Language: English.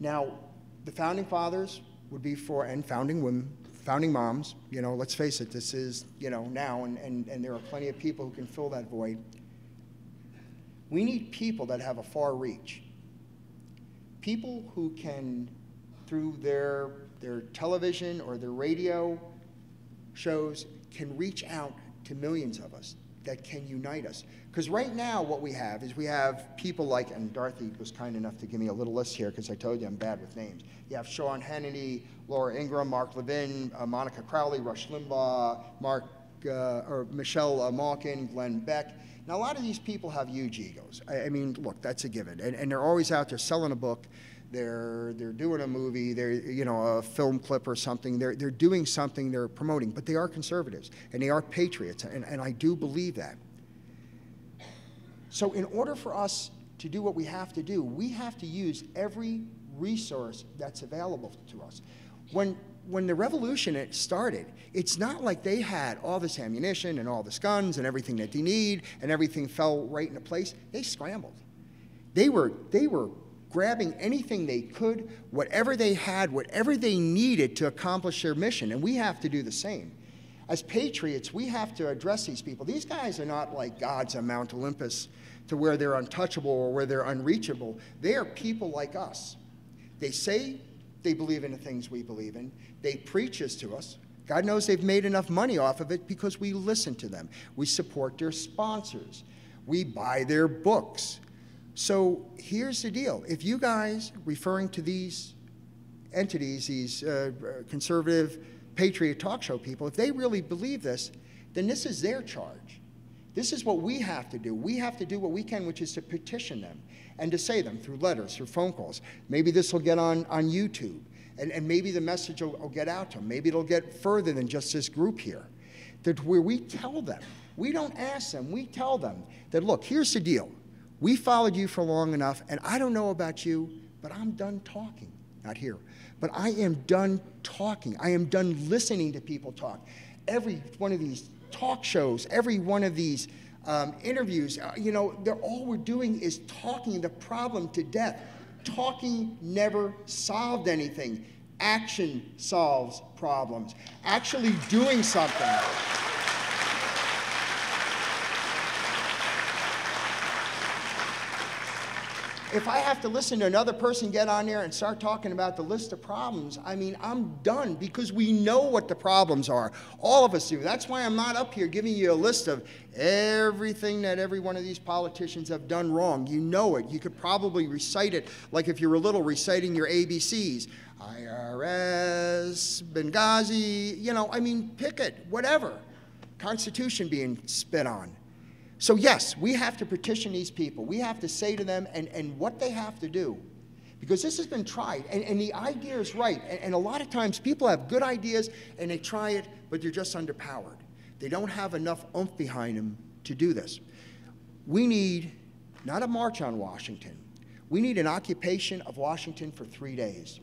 Now, the founding fathers would be for, and founding women, founding moms, you know, let's face it, this is, you know, now, and, and, and there are plenty of people who can fill that void. We need people that have a far reach. People who can, through their, their television or their radio shows, can reach out to millions of us that can unite us. Because right now, what we have is we have people like, and Dorothy was kind enough to give me a little list here because I told you I'm bad with names. You have Sean Hannity, Laura Ingraham, Mark Levin, uh, Monica Crowley, Rush Limbaugh, Mark uh, or Michelle uh, Malkin, Glenn Beck. Now, a lot of these people have huge egos. I, I mean, look, that's a given. And, and, they're always out there selling a book. They're, they're doing a movie, they're, you know, a film clip or something. They're, they're doing something, they're promoting. But they are conservatives, and they are patriots, and, and I do believe that. So in order for us to do what we have to do, we have to use every resource that's available to us. When, when the revolution it started, it's not like they had all this ammunition and all this guns and everything that they need and everything fell right into place. They scrambled. They were, they were grabbing anything they could, whatever they had, whatever they needed to accomplish their mission. And we have to do the same. As patriots, we have to address these people. These guys are not like gods on Mount Olympus to where they're untouchable or where they're unreachable. They are people like us. They say they believe in the things we believe in. They preach this to us. God knows they've made enough money off of it because we listen to them. We support their sponsors. We buy their books. So here's the deal. If you guys, referring to these entities, these uh, conservative patriot talk show people, if they really believe this, then this is their charge. This is what we have to do. We have to do what we can, which is to petition them and to say them through letters, through phone calls. Maybe this will get on, on YouTube, and, and maybe the message will, will get out to them. Maybe it'll get further than just this group here. That where we tell them, we don't ask them, we tell them that, look, here's the deal. We followed you for long enough, and I don't know about you, but I'm done talking. Not here. But I am done talking. I am done listening to people talk. Every one of these talk shows, every one of these um, interviews, uh, you know, they're all we're doing is talking the problem to death. Talking never solved anything. Action solves problems. Actually doing something. If I have to listen to another person get on there and start talking about the list of problems, I mean, I'm done because we know what the problems are. All of us do. That's why I'm not up here giving you a list of everything that every one of these politicians have done wrong. You know it. You could probably recite it like if you were little reciting your ABCs. IRS, Benghazi, you know, I mean, pick it, whatever. Constitution being spit on. So, yes, we have to petition these people. We have to say to them and, and what they have to do. Because this has been tried, and, and the idea is right. And, and a lot of times people have good ideas and they try it, but they're just underpowered. They don't have enough oomph behind them to do this. We need not a march on Washington, we need an occupation of Washington for three days.